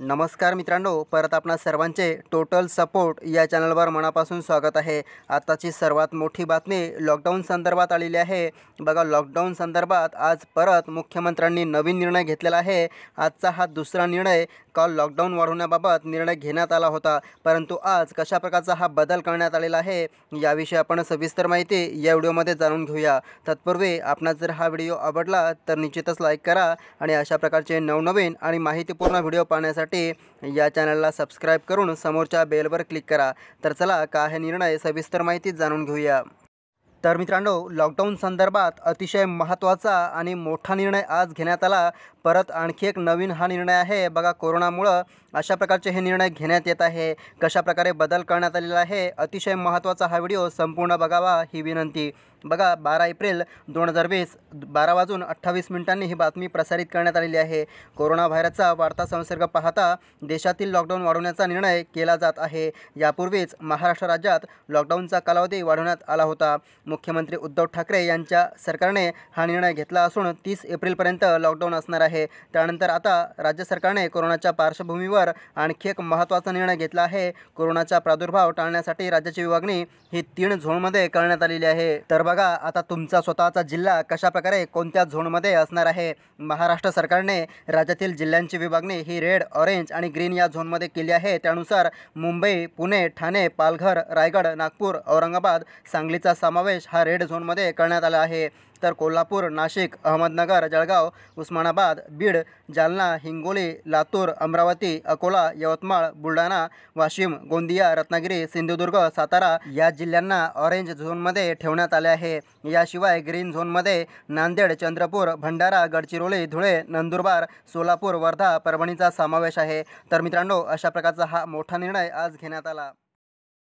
नमस्कार मित्रांनो परत आपणा सर्वांचे टोटल सपोर्ट या चॅनलवर मनापासून स्वागत आहे. आताची सर्वात मोठी बातमी लॉकडाऊन संदर्भात आलेली आहे. बघा लॉकडाऊन संदर्भात आज परत मुख्यमंत्र्यांनी नवीन निर्णय घेतलेला आहे. आजचा हा दुसरा निर्णय काल लॉकडाऊन वाढवण्याबाबत निर्णय घेण्यात आला होता. परंतु आज कशा प्रकारचा हा बदल करण्यात आलेला आहे याविषयी आपण सविस्तर माहिती या व्हिडिओमध्ये जाणून घेऊया. तत्पूर्वी आपणास जर हा व्हिडिओ आवडला तर निश्चितच लाईक करा आणि अशा प्रकारचे नवनवीन आणि माहितीपूर्ण व्हिडिओ पाहण्यासाठी या चॅनलला सबस्क्राईब करून समोरच्या बेलवर क्लिक करा. तर चला का हे निर्णय सविस्तर माहिती जाणून घेऊया. तर मित्रांनो लॉकडाऊन संदर्भात अतिशय महत्त्वाचा आणि मोठा निर्णय आज घेण्यात आला. परत आणखी एक नवीन हा निर्णय आहे. बघा कोरोनामुळं अशा प्रकारचे हे निर्णय घेण्यात येत आहे. कशा प्रकारे बदल करण्यात आलेला आहे अतिशय महत्त्वाचा हा व्हिडिओ संपूर्ण बघावा ही विनंती. बघा बारा एप्रिल दोन हजार वीस बारा वाजून अठ्ठावीस मिनिटांनी ही बातमी प्रसारित करण्यात आलेली आहे. कोरोना व्हायरसचा वाढता संसर्ग पाहता देशातील लॉकडाऊन वाढवण्याचा निर्णय केला जात आहे. यापूर्वीच महाराष्ट्र राज्यात लॉकडाऊनचा कालावधी वाढवण्यात आला होता. मुख्यमंत्री उद्धव ठाकरे यांच्या सरकारने हा निर्णय घेतला असून तीस एप्रिलपर्यंत लॉकडाऊन असणार आहे. त्यानंतर आता राज्य सरकारने कोरोनाच्या पार्श्वभूमीवर आणखी एक महत्त्वाचा निर्णय घेतला आहे. कोरोनाचा प्रादुर्भाव टाळण्यासाठी राज्याची विभागणी ही तीन झोनमध्ये करण्यात आलेली आहे. तर बघा आता तुमचा स्वतःचा जिल्हा कशा प्रकारे कोणत्या झोनमध्ये असणार आहे? महाराष्ट्र सरकारने राज्यातील जिल्ह्यांची विभागणी ही रेड ऑरेंज आणि ग्रीन या झोनमध्ये केली आहे. त्यानुसार मुंबई पुणे ठाणे पालघर रायगड नागपूर औरंगाबाद सांगलीचा समावेश हा रेड झोनमध्ये करण्यात आला आहे. तर कोल्हापूर नाशिक अहमदनगर जळगाव उस्मानाबाद बीड जालना हिंगोली लातूर अमरावती अकोला यवतमाळ बुलढाणा वाशिम गोंदिया रत्नागिरी सिंधुदुर्ग सातारा या जिल्ह्यांना ऑरेंज झोनमध्ये ठेवण्यात आले आहे. याशिवाय ग्रीन झोनमध्ये नांदेड चंद्रपूर भंडारा गडचिरोली धुळे नंदुरबार सोलापूर वर्धा परभणीचा समावेश आहे. तर मित्रांनो अशा प्रकारचा हा मोठा निर्णय आज घेण्यात आला.